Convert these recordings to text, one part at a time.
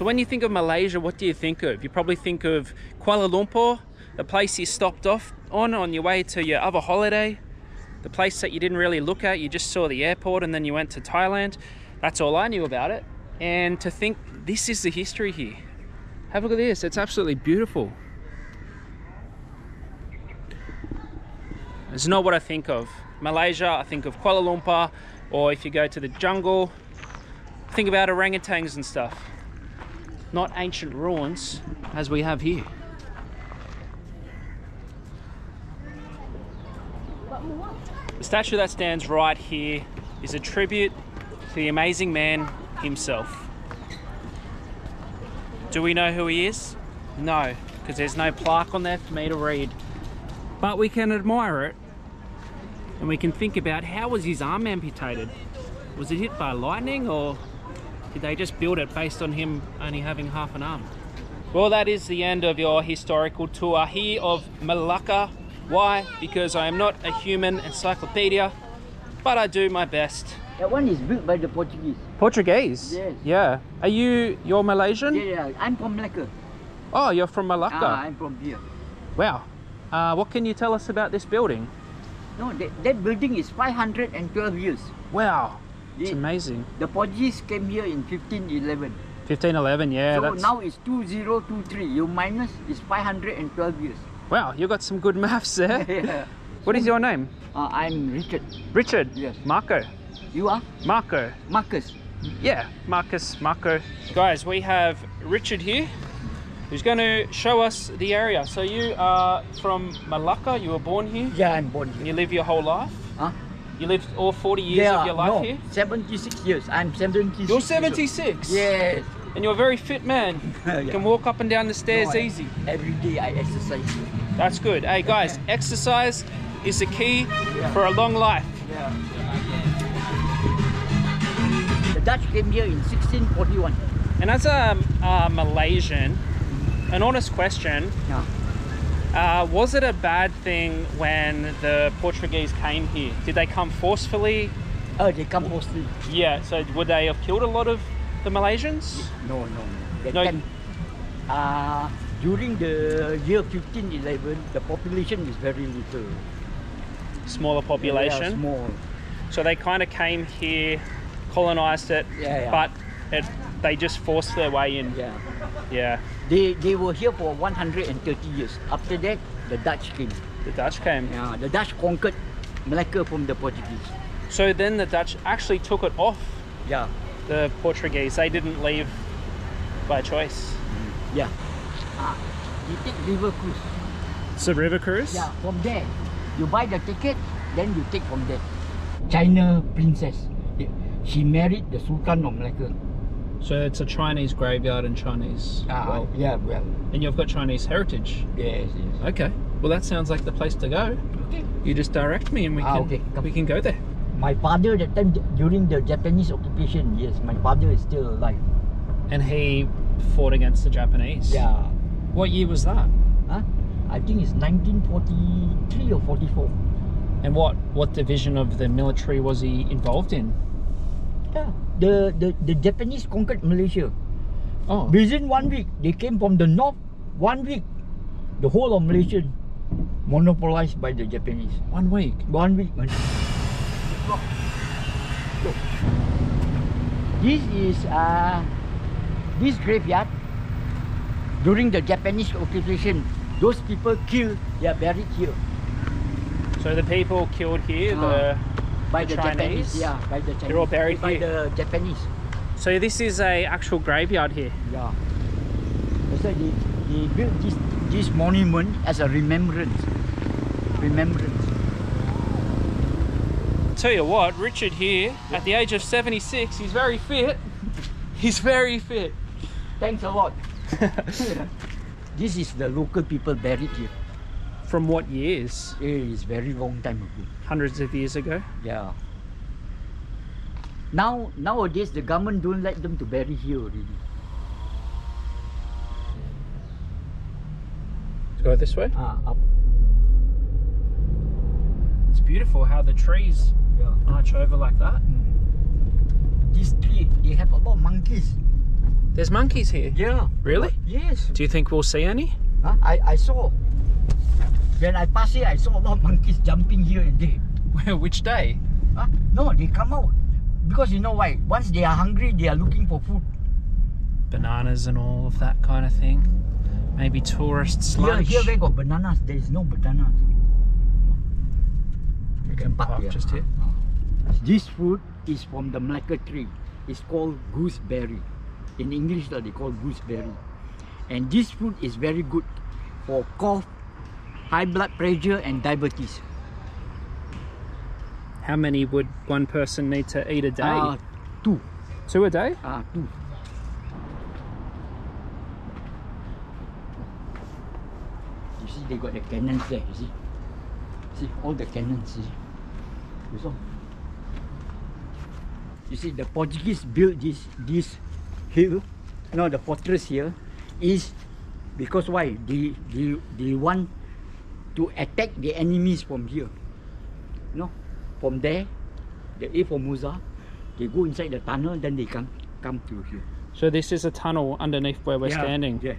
So when you think of Malaysia, what do you think of? You probably think of Kuala Lumpur, the place you stopped off on on your way to your other holiday, the place that you didn't really look at, you just saw the airport and then you went to Thailand. That's all I knew about it. And to think this is the history here. Have a look at this, it's absolutely beautiful. It's not what I think of. Malaysia, I think of Kuala Lumpur, or if you go to the jungle, think about orangutans and stuff. Not ancient ruins as we have here. The statue that stands right here is a tribute to the amazing man himself. Do we know who he is? No, because there's no plaque on there for me to read. But we can admire it and we can think about how was his arm amputated? Was it hit by lightning or did they just build it based on him only having half an arm? Well, that is the end of your historical tour here of Malacca. Why? Because I am not a human encyclopedia, but I do my best. That one is built by the Portuguese. Portuguese? Yes. Yeah. Are you, you're Malaysian? Yeah, yeah. I'm from Malacca. Oh, you're from Malacca. Ah, I'm from here. Wow. Uh, what can you tell us about this building? No, that, that building is 512 years. Wow. It's The- amazing. The Portuguese came here in 1511. 1511, yeah. so that's... now it's 2023. You minus is 512 years. Wow, you got some good maths there. yeah. What is your name? Uh, I'm Richard. Richard. Yes. Marco. You are? Marco. Marcus. Yeah, Marcus, Marco. Guys, we have Richard here who's going to show us the area. So you are from Malacca, you were born here, Yeah, I'm born and here. you live your whole life? You lived all 40 years yeah, of your life no, here? 76 years. I'm 76. You're 76? Yes. And you're a very fit man. You can walk up and down the stairs No, I- easy. Every day I exercise. That's good. Hey guys, exercise is the key for a long life. Yeah. The Dutch came here in 1641. And as a, a Malaysian, an honest question, Yeah. Uh, was it a bad thing when the Portuguese came here? Did they come forcefully? Oh, they come mostly. Yeah, so would they have killed a lot of the Malaysians? No, no, no. That No, time, uh, during the year 1511, the population is very little. Smaller Yeah, population. small. So they kind of came here, colonized it, Yeah, yeah. but it, they just forced their way in. Yeah. Yeah, They, they were here for 130 years. After that, the Dutch came. the Dutch came. Yeah, the Dutch conquered Malacca from the Portuguese. So then the Dutch actually took it off Yeah, the Portuguese. They didn't leave by choice. yeah. Ah, you take river cruise. It's a river cruise? Yeah, from there, you buy the ticket, then you take from there. China princess. She married the Sultan of Malacca. So it's a Chinese graveyard and Chinese. Ah, well, yeah, well, and you've got Chinese heritage. yes, yes. Okay. Well, that sounds like the place to go. Okay. You just direct me and we Ah, can okay, come. we can go there. My father that time during the Japanese occupation, yes, my father is still alive. And he fought against the Japanese. Yeah. What year was that? Huh? I think it's 1943 or 44. And what what division of the military was he involved in? Yeah. The, the, the Japanese conquered Malaysia. Oh. Within one week, they came from the north. One week, the whole of Malaysia monopolized by the Japanese. One week. One week. man. Look. Look. This is uh, this graveyard during the Japanese occupation. Those people killed, they are buried here So the people killed here, the by The the, Japanese. Yeah, by the Chinese. They're all buried by here? the Japanese. So this is a actual graveyard here. Yeah. Why they, they built this this monument as a remembrance. Remembrance. Tell you what, Richard here, at the age of 76, he's very fit. He's very fit. Thanks a lot. this is the local people buried here. From what years? It is very long time ago. Hundreds of years ago. Yeah. Now nowadays the government don't let them to bury here already. Go this way. Ah, up. It's beautiful how the trees Yeah. arch over like that. This tree, they have a lot of monkeys. There's monkeys here. Yeah. Really? Yes. Do you think we'll see any? Huh? I, I saw. When I pass here, I saw a lot of monkeys jumping here and there. Which day? Huh? No, they come out. Because you know why? Once they are hungry, they are looking for food. Bananas and all of that kind of thing. Maybe tourists' Here, lunch. here where got bananas, there is no bananas. You can park here. just here. This fruit is from the Malacca tree. It's called gooseberry. In English, they call gooseberry. And this fruit is very good for cough, high blood pressure, and diabetes. How many would one person need to eat a day? Uh, two. Two a day? Ah, two. You see, they got the cannons there. You see, see all the cannons. See, you saw. You see, the Portuguese built this this hill, no, the fortress here, is because why? They they they want to attack the enemies from here. No, from there, the A Famosa, they go inside the tunnel, then they come come through here. So this is a tunnel underneath where we're Yeah, standing. Yes.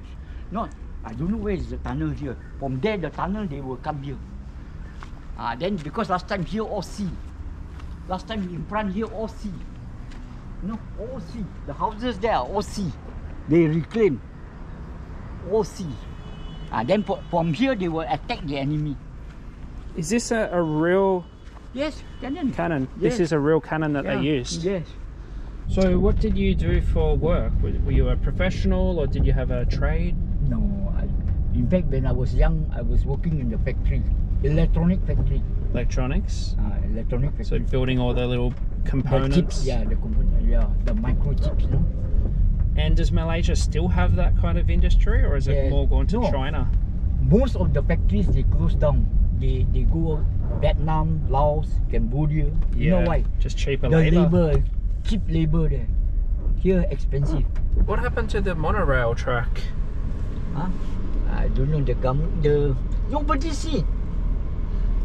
No, I don't know where is the tunnel here. From there, the tunnel they will come here. Ah, then because last time here all sea. Last time in front here all sea. No, all sea. The houses there are all sea. They reclaim. All sea. Ah, then from here they will attack the enemy. Is this a, a real Yes, cannon. cannon? This is a real cannon that they Yeah, used. Yes. So what did you do for work? Were, were you a professional or did you have a trade? No, I, in fact, when I was young, I was working in the factory, electronic factory. Electronics? Ah, electronic factory. So building all the little the components? chips, yeah, the component, yeah, the microchips, no? And does Malaysia still have that kind of industry or is it Yeah, more gone to no. China? Most of the factories they close down. They they go Vietnam, Laos, Cambodia. You know why? Just cheaper The labor. labor, cheap labor there. Here expensive. What happened to the monorail track? Huh? I don't know the government. The nobody see.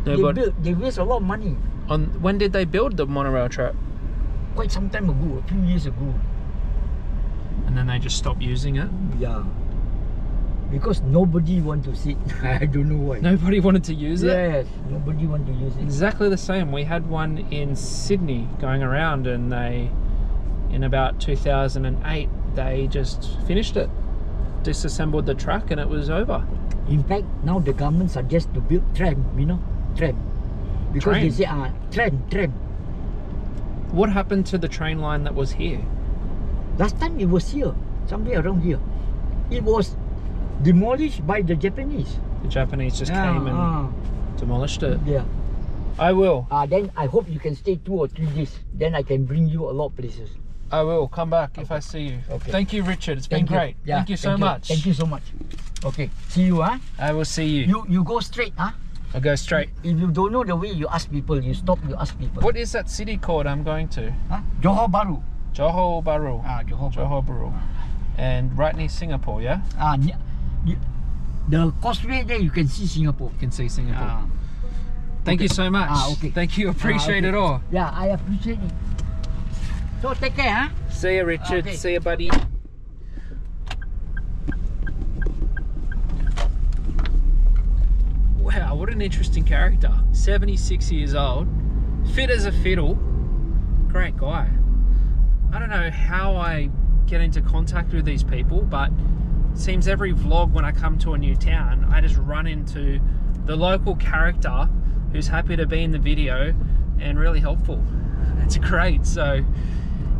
No, they but build. They waste a lot of money. on when did they build the monorail track? Quite some time ago, a few years ago. And then they just stopped using it. Yeah. Because nobody want to sit. I don't know why. Nobody wanted to use it. Yes, nobody want to use it. Exactly the same. We had one in Sydney going around, and they, in about 2008, they just finished it, disassembled the truck and it was over. In fact, now the government suggests to build tram, you know, tram. Because Train? they say, ah, tram, tram. What happened to the train line that was here? Last time it was here, somewhere around here. It was demolished by the Japanese. The Japanese just Ah, came and ah, demolished it. yeah. I will. Ah, then I hope you can stay two or three days. Then I can bring you a lot of places. I will come back if I see you. Okay. Thank you, Richard. It's Thank been you. great. Yeah, thank you so much. Thank you so much. Okay, see you, huh? I will see you. You you go straight, huh? I'll go straight. If you don't know the way, you ask people. You stop, you ask people. What is that city called I'm going to? Huh? Johor Bahru. Johor Bahru. Ah, Johor Bahru. Johor Bahru. And right near Singapore, yeah? Ah, the causeway there you can see Singapore. You can see Singapore. Ah, Thank you so much. Ah, okay. Thank you. Appreciate okay. it all. yeah, I appreciate it. So take care, huh? See you, Richard. Okay. See you, buddy. Wow, what an interesting character. 76 years old, fit as a fiddle, great guy. I don't know how I get into contact with these people, but seems every vlog when I come to a new town, I just run into the local character who's happy to be in the video and really helpful. It's great. So,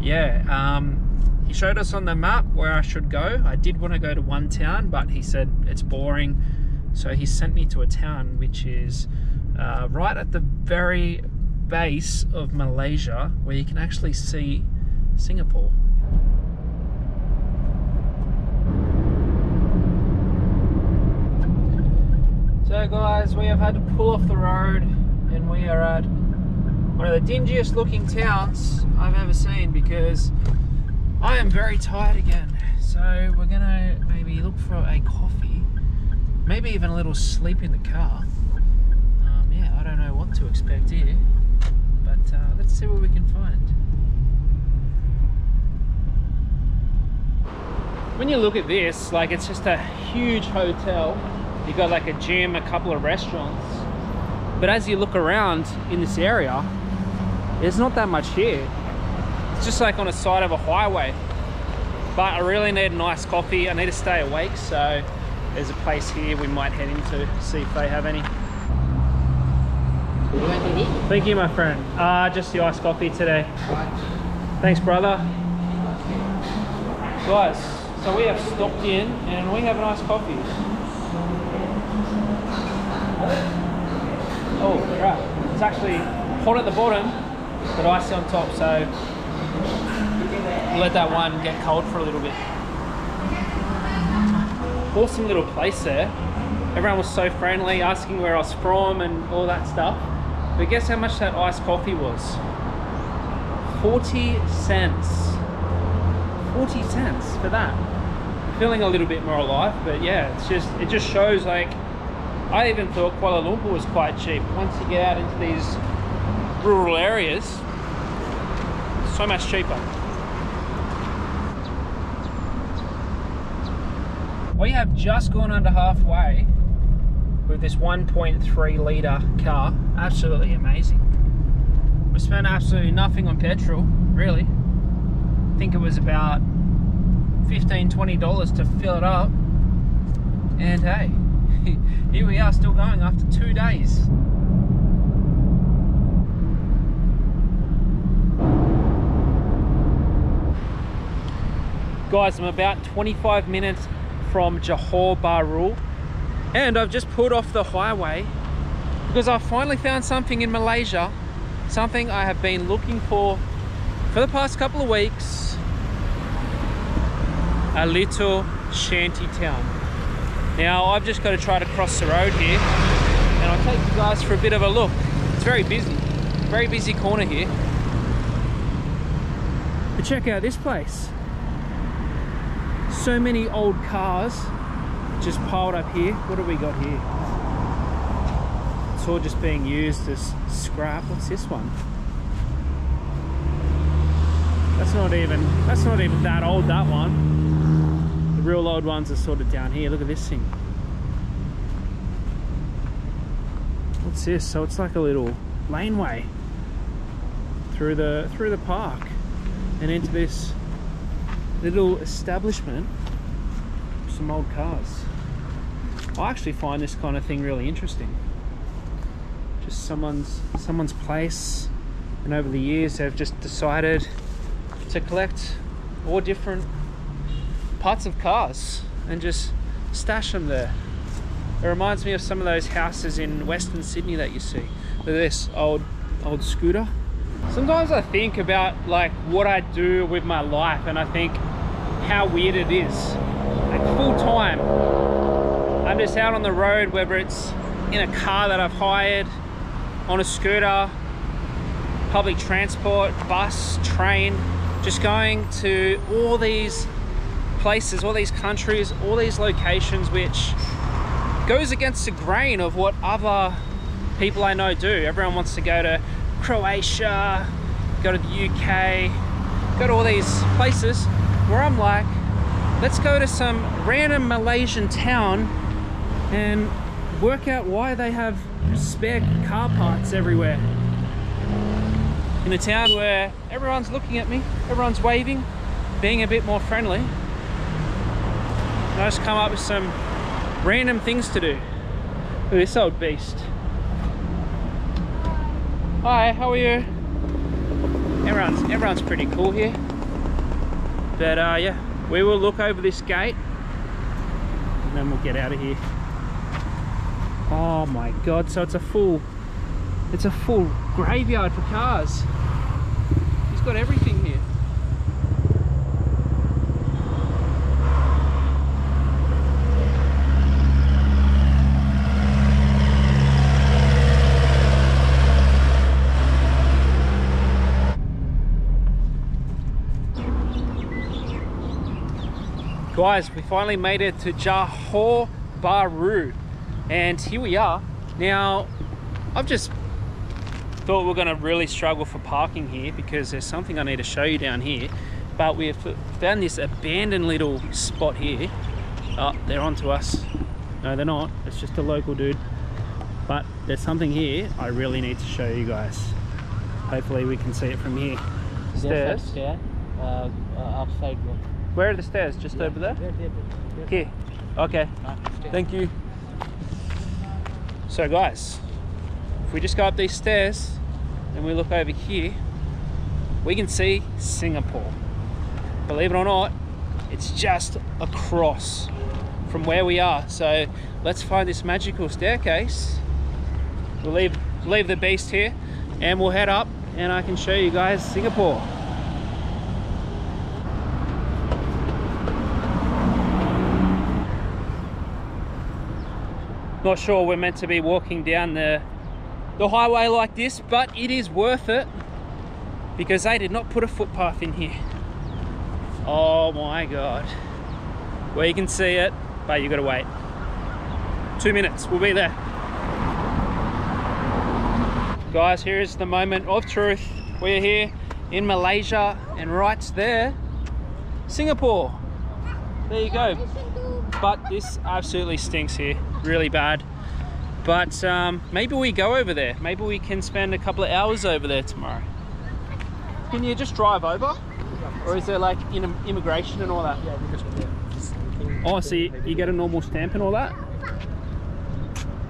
yeah, um, he showed us on the map where I should go. I did want to go to one town, but he said it's boring. So he sent me to a town which is uh, right at the very base of Malaysia where you can actually see Singapore. So guys, we have had to pull off the road and we are at one of the dingiest looking towns I've ever seen because I am very tired again. So we're gonna maybe look for a coffee, maybe even a little sleep in the car. Um, yeah, I don't know what to expect here, but uh, let's see what we can find. When you look at this, like it's just a huge hotel. You've got like a gym, a couple of restaurants. But as you look around in this area, there's not that much here. It's just like on the side of a highway. But I really need a nice coffee. I need to stay awake, so there's a place here we might head into, see if they have any. You? Thank you, my friend. Uh, just the iced coffee today. Thanks, brother. Guys, so we have stopped in and we have an iced coffee. Oh, crap. It's actually hot at the bottom, but icy on top, so let that one get cold for a little bit. Awesome little place there. Everyone was so friendly, asking where I was from and all that stuff. But guess how much that iced coffee was? 40 cents. 40 cents for that. Feeling a little bit more alive, but yeah, it's just it just shows like I even thought Kuala Lumpur was quite cheap. Once you get out into these rural areas, so much cheaper. We have just gone under halfway with this 1.3 litre car. Absolutely amazing. We spent absolutely nothing on petrol, really. I think it was about 15 $20 to fill it up. And hey, here we are still going after two days. Guys, I'm about 25 minutes from Johor Bahru and I've just pulled off the highway because I finally found something in Malaysia something I have been looking for for the past couple of weeks a little shanty town now I've just got to try to cross the road here and I'll take you guys for a bit of a look it's very busy very busy corner here but check out this place so many old cars just piled up here. What have we got here? It's all just being used as scrap. What's this one? That's not even that's not even that old that one. Real old ones are sort of down here. Look at this thing. What's this? So it's like a little laneway through the through the park and into this little establishment some old cars. I actually find this kind of thing really interesting. Just someone's someone's place and over the years they've just decided to collect all different parts of cars and just stash them there. It reminds me of some of those houses in Western Sydney that you see. Look at this old old scooter. Sometimes I think about like what I do with my life and I think how weird it is. Like full time, I'm just out on the road, whether it's in a car that I've hired, on a scooter, public transport, bus, train, just going to all these places, all these countries, all these locations, which goes against the grain of what other people I know do. Everyone wants to go to Croatia, go to the UK, go to all these places where I'm like, let's go to some random Malaysian town and work out why they have spare car parts everywhere. In a town where everyone's looking at me, everyone's waving, being a bit more friendly. And I just come up with some random things to do. At this old beast. Hi, how are you? Everyone's everyone's pretty cool here. But uh, yeah, we will look over this gate and then we'll get out of here. Oh my god, so it's a full it's a full graveyard for cars. He's got everything here. Guys, we finally made it to Johor Bahru and here we are. Now, I've just thought we're gonna really struggle for parking here because there's something I need to show you down here. but we've found this abandoned little spot here. Oh, they're onto us. No, they're not. It's just a local dude. But there's something here I really need to show you guys. Hopefully we can see it from here. Stairs. Stair. Uh, uh, upside one. Where are the stairs? Just over there? There, there, there. Here. Okay. Stair. Thank you. So guys, if we just go up these stairs and we look over here, we can see Singapore. Believe it or not, it's just across from where we are. So let's find this magical staircase. We'll leave, leave the beast here and we'll head up and I can show you guys Singapore. Not sure we're meant to be walking down the, the highway like this, but it is worth it because they did not put a footpath in here. Oh my God. Well, you can see it, but you gotta wait. Two minutes, we'll be there. Guys, here is the moment of truth. We're here in Malaysia and right there, Singapore. There you go. But this absolutely stinks here, really bad. But um, maybe we go over there. Maybe we can spend a couple of hours over there tomorrow. Can you just drive over? Or is there like in immigration and all that? Yeah, of the- Oh, so you, you get a normal stamp and all that?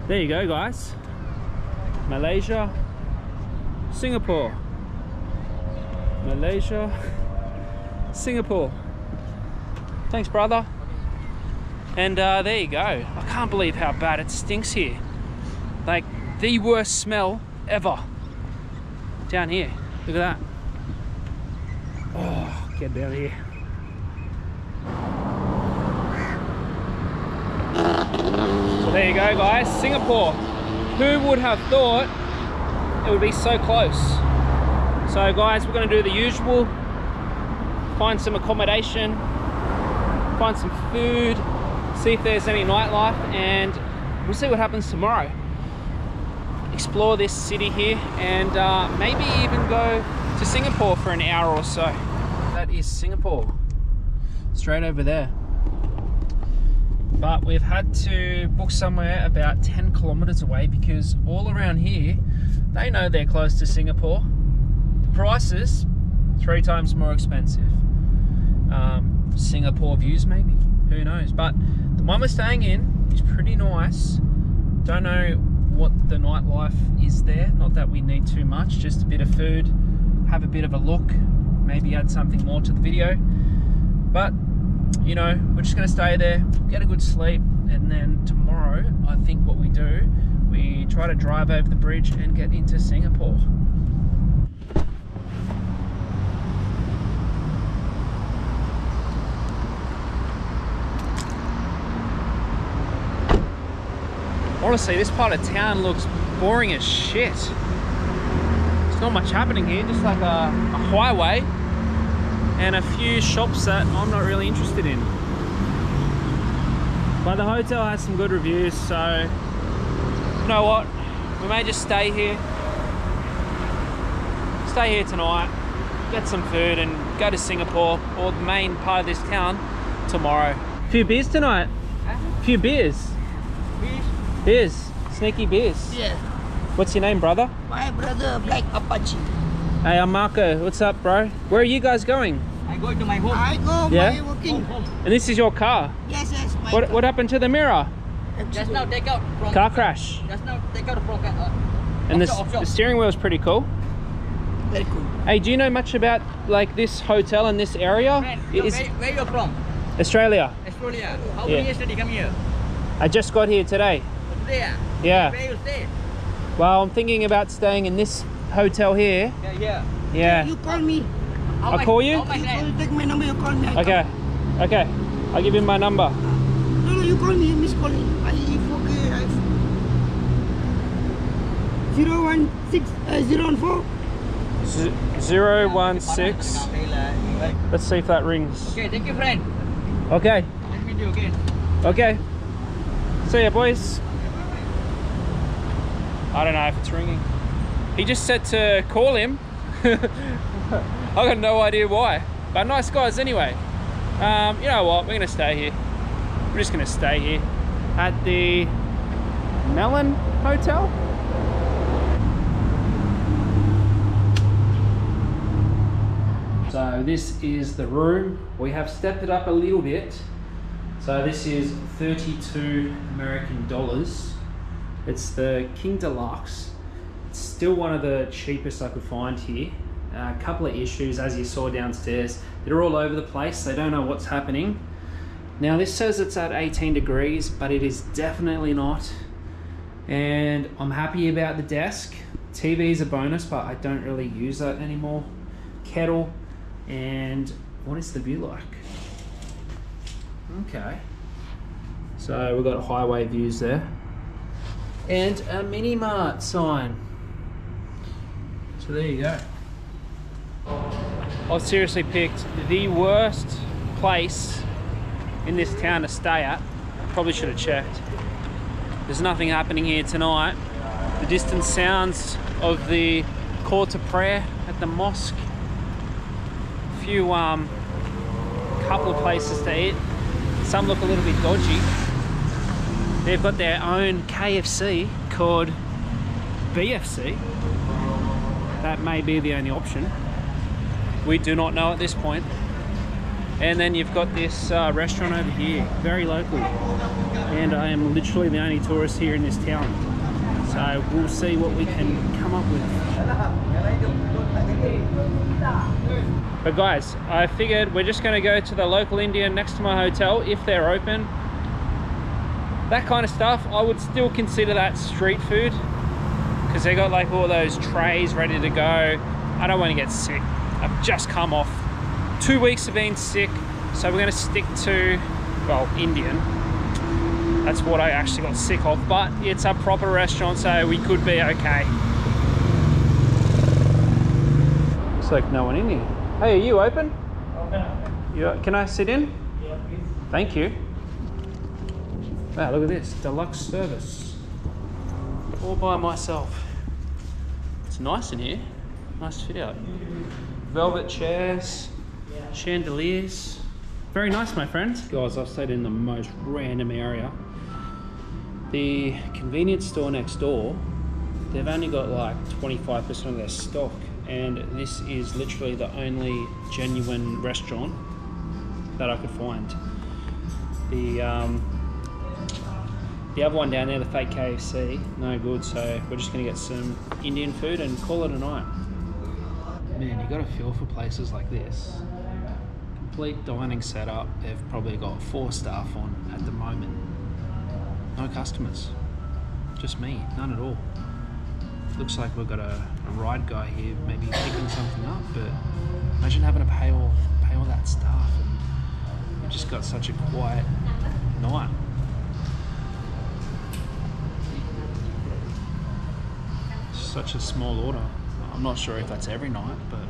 There you go, guys. Malaysia, Singapore. Malaysia, Singapore. Thanks, brother. And uh, there you go. I can't believe how bad it stinks here. Like the worst smell ever. Down here. Look at that. Oh, get down here. So there you go guys, Singapore. Who would have thought it would be so close? So guys, we're gonna do the usual. Find some accommodation, find some food, see if there's any nightlife, and we'll see what happens tomorrow. Explore this city here and uh, maybe even go to Singapore for an hour or so. That is Singapore, straight over there. But we've had to book somewhere about 10 kilometers away because all around here they know they're close to Singapore. The prices three times more expensive. Um, Singapore views maybe? Who knows? But one we're staying in is pretty nice. Don't know what the nightlife is there. Not that we need too much just a bit of food have a bit of a look maybe add something more to the video. But you know, we're just to stay there, get a good sleep, and then tomorrow, I think what we do, we try to drive over the bridge and get into Singapore. Honestly, this part of town looks boring as shit. There's not much happening here, just like a, a highway and a few shops that I'm not really interested in. But the hotel has some good reviews, so you know what? We may just stay here. Stay here tonight, get some food and go to Singapore or the main part of this town tomorrow. A Few beers tonight. A few beers. Beers. Sneaky beers. Yes. What's your name, brother? My brother Black Apache. Hey, I'm Marco. What's up, bro? Where are you guys going? I go to my home. I go Yeah? my working. And this is your car. Yes, yes. My What what happened to the mirror? Just now take out from Car crash. Just now take out from uh, And the, offshore, offshore. the steering wheel is pretty cool. Very cool. Hey, do you know much about like this hotel and this area? Friend, It is where, where you from? Australia. Australia. How Yeah. many years did you come here? I just got here today. Today. ah? Yeah. Where you stay? Well, I'm thinking about staying in this hotel here. Yeah, yeah. Yeah. You call me. How I'll call you? How much You call, take my number. You call me. I Okay. Okay. I'll give you my number. Come. No, no. You call me. Miss calling. I if okay. I. Zero one six uh, zero one four. Z- zero one six. Let's see if that rings. Okay, thank you, friend. Okay. Nice meet you again. Okay. See ya, boys. I don't know if it's ringing. He just said to call him. I got no idea why. But nice guys anyway. Um, you know what? We're gonna stay here. We're just gonna stay here at the Melon Hotel. So this is the room. We have stepped it up a little bit. So this is 32 American dollars. It's the King Deluxe. It's still one of the cheapest I could find here. A couple of issues, as you saw downstairs. They're all over the place. They don't know what's happening. Now this says it's at 18 degrees, but it is definitely not. And I'm happy about the desk. TV is a bonus, but I don't really use that anymore. Kettle, and what is the view like? Okay. So we've got highway views there. And a mini mart sign. So there you go. I've seriously picked the worst place in this town to stay at. Probably should have checked. There's nothing happening here tonight. The distant sounds of the call to prayer at the mosque. A few um, couple of places to eat. Some look a little bit dodgy. They've got their own KFC called BFC. That may be the only option. We do not know at this point. And then you've got this uh, restaurant over here, very local. And I am literally the only tourist here in this town. So we'll see what we can come up with. But guys, I figured we're just gonna go to the local Indian next to my hotel if they're open. That kind of stuff, I would still consider that street food because they got like all those trays ready to go. I don't want to get sick. I've just come off two weeks of being sick, so we're gonna stick to, well, Indian. That's what I actually got sick of, but it's a proper restaurant, so we could be okay. Looks like no one in here. Hey, are you open? You, can I sit in? Yeah, please. Thank you. Wow, look at this. Deluxe service. All by myself. It's nice in here. Nice fit out. Velvet chairs, chandeliers. Very nice, my friends. Guys, I've stayed in the most random area. The convenience store next door, they've only got like 25% of their stock, and this is literally the only genuine restaurant that I could find. The um, the other one down there, the fake KFC, no good. So we're just gonna get some Indian food and call it a night. Man, you got to feel for places like this. Complete dining setup. They've probably got four staff on at the moment. No customers. Just me. None at all. Looks like we've got a, a ride guy here, maybe picking something up. But imagine having to pay all pay all that stuff, and we've just got such a quiet night. Such a small order. I'm not sure if that's every night, but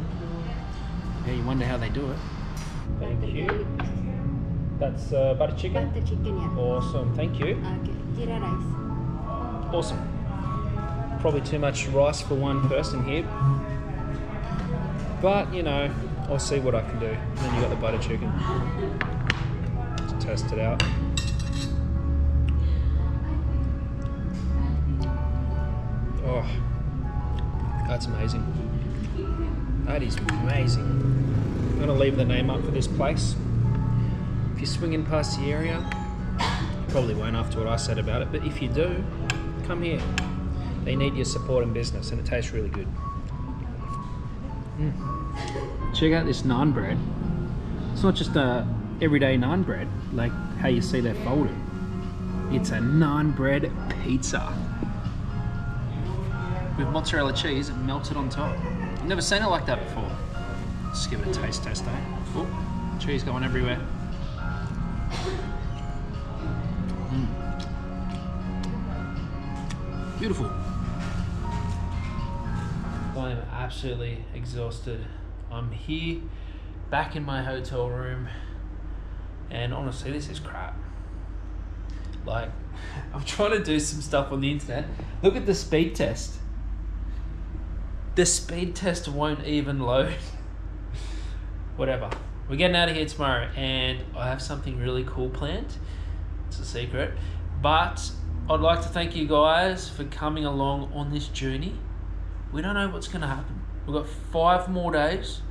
yeah, you wonder how they do it. Thank you. That's uh, butter chicken. Butter chicken, yeah. Awesome. Thank you. Okay, jeera rice. Awesome. Probably too much rice for one person here. But, you know, I'll see what I can do. And then you got the butter chicken. Let's test it out. Oh, that's amazing. That is amazing. I'm gonna leave the name up for this place. If you're swinging past the area, you probably won't after what I said about it, but if you do, come here. They need your support in business and it tastes really good. Mm. Check out this naan bread. It's not just a everyday naan bread, like how you see they're folded. It's a naan bread pizza. With mozzarella cheese melted on top. I've never seen it like that before. Let's give it a taste test, eh? Oh, cheese going everywhere. Mm. Beautiful. I am absolutely exhausted. I'm here, back in my hotel room, and honestly, this is crap. Like, I'm trying to do some stuff on the internet. Look at the speed test. The speed test won't even load. Whatever. we're getting out of here tomorrow, and I have something really cool planned. It's a secret, but I'd like to thank you guys for coming along on this journey. We don't know what's going to happen. We've got five more days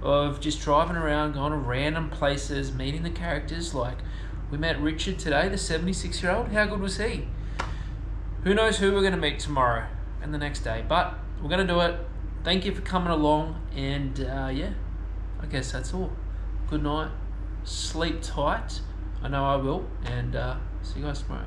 of just driving around, going to random places, meeting the characters. Like we met Richard today, the 76 year old. How good was he? Who knows who we're going to meet tomorrow and the next day, but we're going to do it. Thank you for coming along, and uh, yeah, I guess that's all. Good night. Sleep tight. I know I will, and uh, see you guys tomorrow.